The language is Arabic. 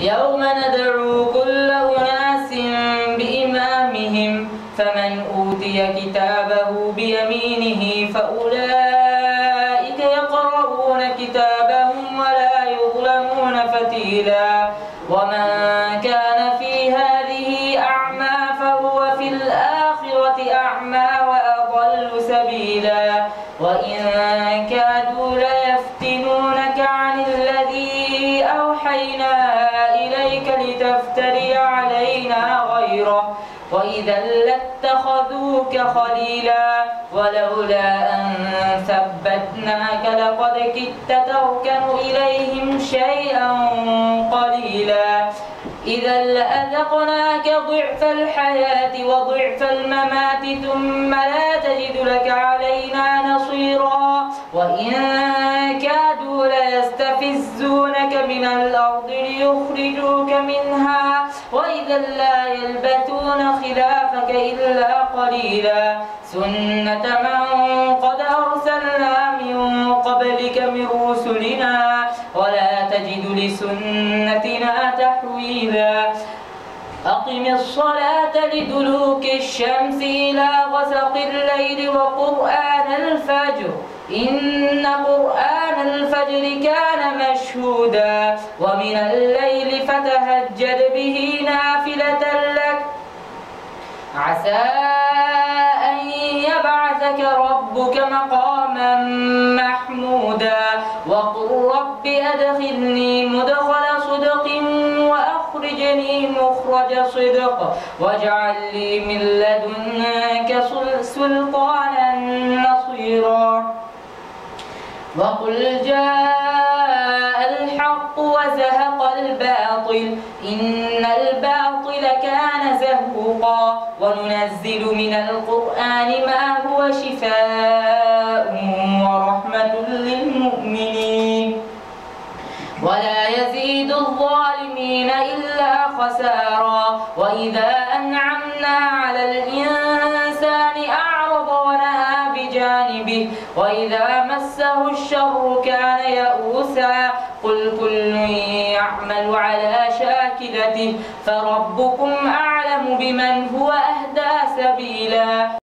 يوم ندعو كل أناس بإمامهم فمن أوتي كتابه بيمينه فأولئك يقرؤون كتابهم ولا يظلمون فتيلا. ومن كان في هذه أعمى فهو في الآخرة أعمى وأضل سبيلا. وإن كادوا ليفتنونك عن الذي أوحينا إليك لتفتري علينا غيره. وإذا لاتخذوك خليلا ولولا أن ثبتناك لقد كدت تركن إليهم شيئا قليلا. إذا لأذقناك ضعف الحياة وضعف الممات ثم لا تجد لك علينا نصيرا. وإن ليستفزونك من الأرض ليخرجوك منها وإذا لا يلبثون خلافك إلا قليلا. سنة من قد أرسلنا من قبلك من رسلنا ولا تجد لسنتنا تحويلا. أقم الصلاة لدلوك الشمس إلى غسق الليل وقرآن الفجر. إن قرآن الفجر كان مشهودا. ومن الليل فتهجد به نافلة لك. عسى أن يبعثك ربك مقاما محمودا. وقل رب أدخلني مدخل صدق وأخرجني مخرج صدق واجعل لي من لدنك سلطانا نصيرا. وقل جاء الحق وزهق الباطل إن الباطل كان زهوقا. وننزل من القرآن ما هو شفاء ورحمة للمؤمنين. ولا يزيد وإذا أنعمنا على الإنسان أعرض ونهى بجانبه وإذا مسه الشر كان يئوسا قل كل يعمل على شاكلته فربكم أعلم بمن هو أهدى سبيلا